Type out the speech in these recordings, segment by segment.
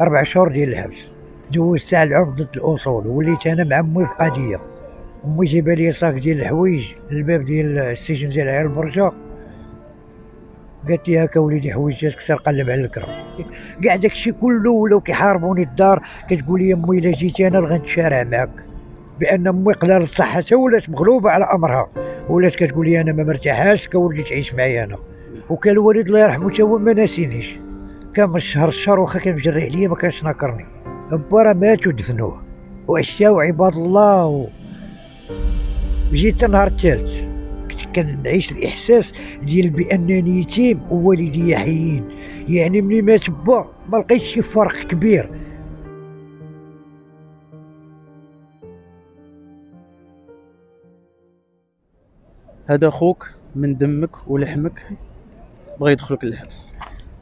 أربع شهور ديال الحبس ساعة العنف ضد الأصول وليت أنا مع أمي في قضية أمي جايبة لي صاك ديال الحوايج للباب ديال السجن ديال عيال البرجة قالت لي هاكا وليدي حويجاتك سير قلب على الكرا كاع داكشي كله ولاو كيحاربوني الدار كتقول لي أمي إلا جيتي أنا غنتشارع معاك. بأن أمي قلال صحتها ولات مغلوبة على أمرها. ولات كتقول لي أنا ما مرتاحاش كولدي تعيش معايا أنا. وكان الوالد الله يرحمه تا هو ما ناسينيش. كان من الشهر الشهر واخا كان مجري عليا ما كانش ناكرني با راه مات ودفنوه وعشاو عباد الله و... جيت النهار الثالث. كنت كنعيش الإحساس ديال بانني يتيم ووالدي حيين يعني ملي مات با ما لقيتش شي فرق كبير. هذا خوك من دمك ولحمك؟ بغى يدخلك للحبس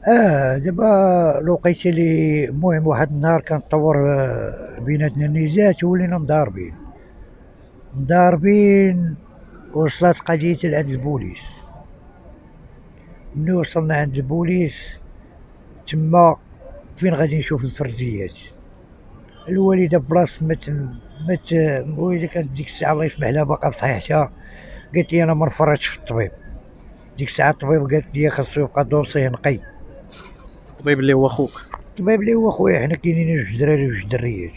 آه دابا لقيت لي المهم واحد النهار كنطور آه، بيناتنا النزاعات ولينا مضاربين. مضاربين وصلت قضية لعند البوليس. ملي وصلنا عند البوليس تما فين غادي نشوف الفرزيات؟ الوالدة بلاص مات مات الوالدة كانت ديك الساعة الله يسمح لها باقا بصحيحتها. قالت لي أنا ما في الطبيب. ديك الساعة الطبيب قالت لي خاصو يبقى دوسيه نقي. الطبيب اللي هو خوك. الطبيب اللي هو خويا حنا كاينين جوج دراري وجوج دريات.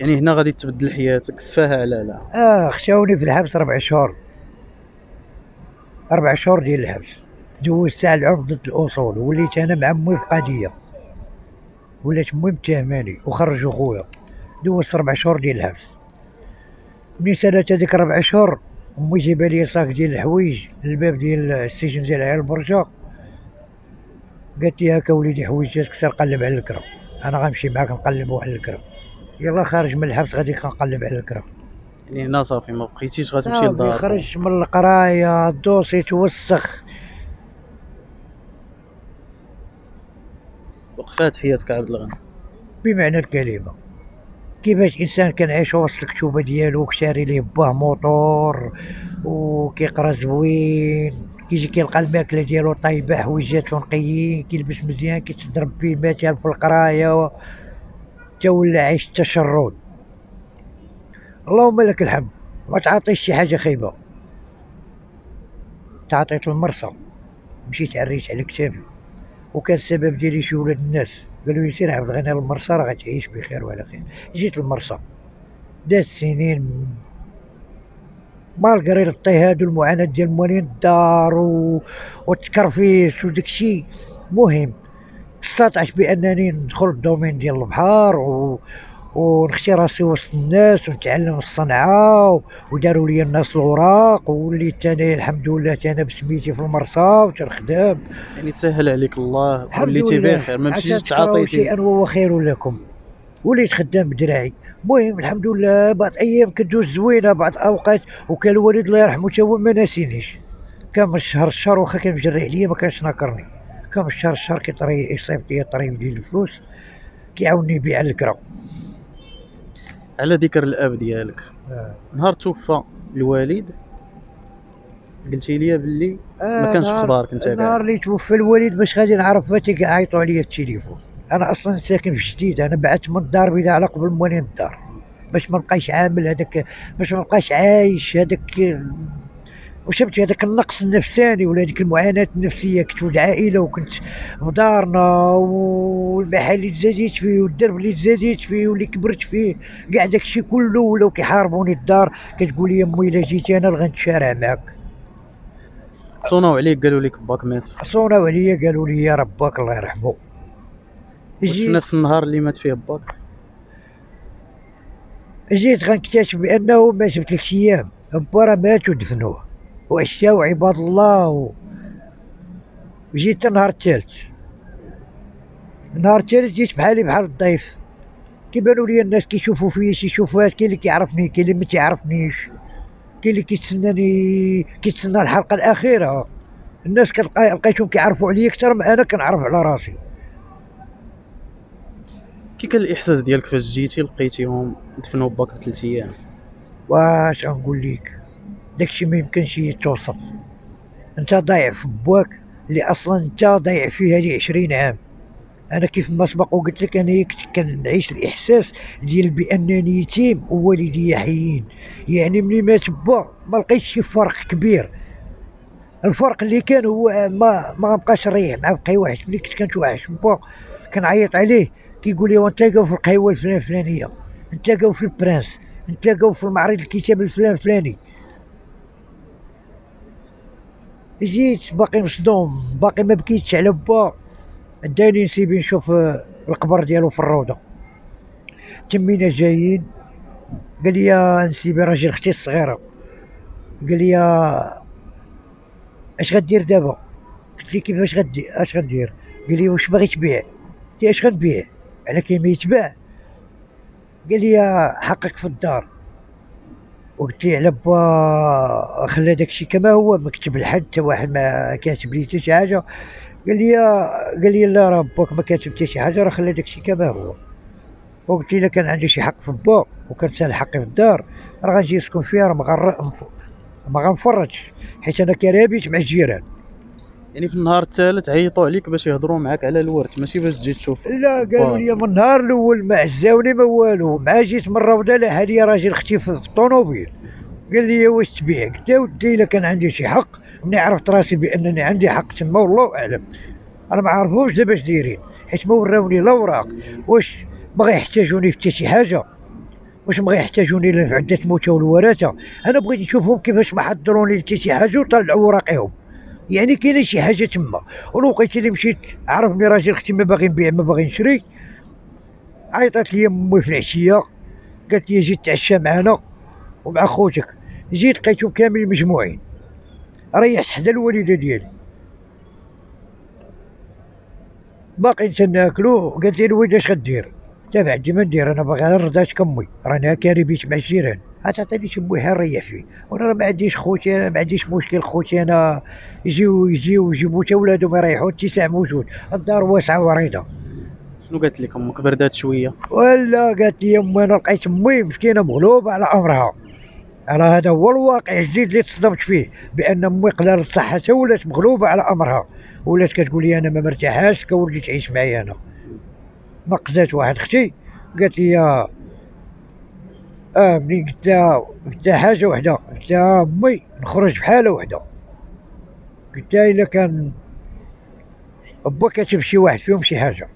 يعني هنا غادي تبدل حياتك سفاها على لا. آه خشاوني في الحبس ربع شهور. ربع شهور ديال الحبس. دوزت ساعة العنف ضد الأصول وليت أنا مع أمي في قضية. ولات أمي متهماني وخرجوا خويا. دوزت ربع شهور ديال الحبس. ملي سالات هذيك ربع شهور أمي جايبة لي صاك ديال الحوايج للباب ديال السجن ديال عيال البرجة قالت لي هاكا وليدي حويجاتك سير قلب على الكرا أنا غنمشي معاك نقلبو على الكرا يلا خارج من الحبس غادي كنقلب على الكرا يعني هنا صافي ما بقيتيش غتمشي للدار. خرج من القراية الدوسي توسخ. وقفات حياتك عبد الغني. بمعنى الكلمة. كيفاش إنسان كان عايش وسط الكتوبة ديالو كشاري ليه باه موطور وكيقرا زوين كيجي كيلقى الماكلة ديالو طايبة حويجاتو نقيين كيلبس مزيان كيتضرب فيه المثل في القراية تا ولا عايش التشرد اللهم لك الحمد. ما تعطيش شي حاجة خايبة. تعطيت المرسى مشيت عريت على كتافي وكان السبب ديالي شي ولاد الناس. قالوا لي سير عبد الغني المرسى راه غتعيش بخير وعلى خير. جيت المرسى داز سنين مالغري الاضطهاد والمعاناة ديال موالين الدار و... والتكرفيس وداكشي مهم استطعت بأنني ندخل ال domaine ديال البحر و... ونختي راسي وسط الناس ونتعلم الصنعة و- وداروا لي الناس الوراق ووليت أنا الحمد لله أنا بسميتي في المرسى وتنخدم. يعني سهل عليك الله وليتي. بخير ما مشيتش تعاطيتي. شيئا وهو خير لكم. وليت خدام بدراعي. المهم الحمد لله بعض أيام كدوز زوينة بعض أوقات وكان الوالد الله يرحمه تا هو ما ناسينيش. كان من الشهر الشهر واخا كان مجري عليا ما كانش ناكرني كان من الشهر الشهر كيطري يصيفط لي طريف ديال الفلوس كيعاوني يبيع الكرا. على ذكر الاب ديالك. آه. نهار توفى الوالد. قلتي لي باللي ما كانش في خبارك انت النهار اللي توفى الوالد باش غادي نعرف فاتي كيعيطوا عليا التليفون. أنا أصلا ساكن في جديد أنا بعت من الدار البيضاء على قبل موالين الدار. باش ما نبقاش عامل هذاك باش ما نبقاش عايش هذاك وشفت هذاك النقص النفساني ولا هذيك المعاناة النفسية كنت ولد عائلة وكنت في دارنا والمحل اللي تزاديت فيه والدرب اللي تزاديت فيه واللي كبرت فيه كاع داكشي كله ولاو كيحاربوني الدار كتقول لي أمي إلا جيتي أنا غنتشارع معاك. صوناو عليك قالوا لك باك مات. صوناو عليا قالوا لي راه باك الله يرحمه. واش في نفس النهار اللي مات فيه باك؟ جيت غنكتشف بأنه مات بثلاث أيام با راه مات ودفنوه. وعشاو عباد الله. و... جيت النهار الثالث. النهار الثالث جيت بحالي بحال الضيف. كيبانوا لي الناس كيشوفوا فيا شي شوفات كاين اللي كيعرفني كاين اللي ما تيعرفنيش. كاين اللي كيتسناني كيتسنى الحلقة الأخيرة. الناس كتلقى لقيتهم كيعرفوا عليا أكثر ما أنا كنعرف على راسي. كي كان الإحساس ديالك فاش جيتي لقيتيهم دفنوا باك بثلاث أيام؟ واش غنقول لك داكشي ما يمكنش يتوصف. أنت ضايع في بواك اللي أصلا أنت ضايع فيه هذه 20 عام. أنا كيف ما سبق وقلت لك أنا كنعيش الإحساس ديال بانني يتيم ووالدي حيين يعني ملي مات با ما لقيتش شي فرق كبير. الفرق اللي كان هو ما ما بقاش نريح مع واحد ملي كنت كنتوحش با كنعيط عليه. كيقول لي ونتلاقاو في القهوة الفلان الفلانيه نتلاقاو في البرانس نتلاقاو في المعرض الكتاب الفلان الفلاني جيت باقي مصدوم باقي ما بكيتش على با داني نسيبي نشوف القبر ديالو في الروضة. تمينا جايين. قال لي نسيبي راجل أختي الصغيرة. قال لي اش غدير دابا؟ قلت لي كيفاش غدير اش غدير؟ قال لي واش باغي تبيع؟ قلت اش غنبيع؟ على كاين ما يتباع. قال لي حقك في الدار. وقلت على با خلى داكشي كما هو ما كتب لحد حتى واحد ما كاتب لي حتى شي حاجة. قال لي قال لي لا راه باك ما كاتب حتى شي حاجة راه خلى داكشي كما هو. وقلت لي كان عندي شي حق في با وكان سال حقي في الدار. راه غنجي نسكن فيها راه ما غنفرطش حيت أنا تربيت مع الجيران. يعني في النهار الثالث عيطوا عليك باش يهضروا معاك على الورث ماشي باش تجي تشوف. لا قالوا لي من النهار الأول ما عزاوني ما والو مع جيت من الروضة قال لي راجل أختي في الطوموبيل. قال لي واش تبيع قلت له ودي إلا كان عندي شي حق ملي عرفت راسي بأنني عندي حق تما والله أعلم. أنا ما عرفوش دابا اش دايرين حيت ما وراوني الاوراق واش ما غيحتاجوني في شي حاجة؟ واش ما غيحتاجوني لعدة موتى والورثة؟ أنا بغيت نشوفهم كيفاش ما حضروني لحتى شي حاجة وطلعوا وراقيهم يعني كاينة شي حاجة تما. ولقيت اللي مشيت عرفني راجل أختي ما باغي نبيع ما باغي نشري. عيطات لي امي في العشية. قالت لي جيت تعشى معنا ومع خوتك. جيت لقيتهم كاملين مجموعين. ريحت حدا الوالدة ديالي. باقي تناكلو قالت لي الوالدة اش غدير؟ دابا عندي ما ندير أنا باغي غير رضات كمي. رانا كاري بيت مع الجيران. غتعطيني شي بويحه نريح فيه. وأنا ما عنديش خوتي أنا ما عنديش مشكل خوتي أنا يجيو يجيو يجيبو تا ولادهم يريحوا الاتساع موجود الدار واسعة وريضة. شنو قالت لك أمك بردات شوية. ولا قالت لي امي أنا لقيت أمي مسكينة مغلوبة على امرها أنا هذا هو الواقع الجديد اللي تصدمت فيه بأن أمي قلال صحتها ولات مغلوبة على امرها ولات كتقول لي أنا ما مرتاحاش كولي تعيش معايا أنا. نقزات واحد أختي قالت لي آه ملي قلت قلت حاجة وحدة قلت لها أمي نخرج بحالة وحدة. قلت لها إلا كان با كاتب شي واحد فيهم شي حاجة.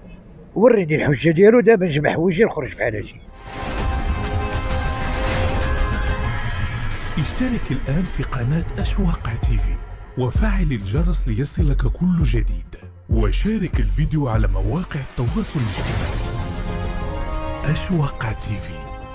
وريني الحجة ديالو دابا نجمع حوايجي نخرج بحالتي اشترك الآن في قناة أشواق تيفي وفعل الجرس ليصلك كل جديد. وشارك الفيديو على مواقع التواصل الاجتماعي. أشواق تيفي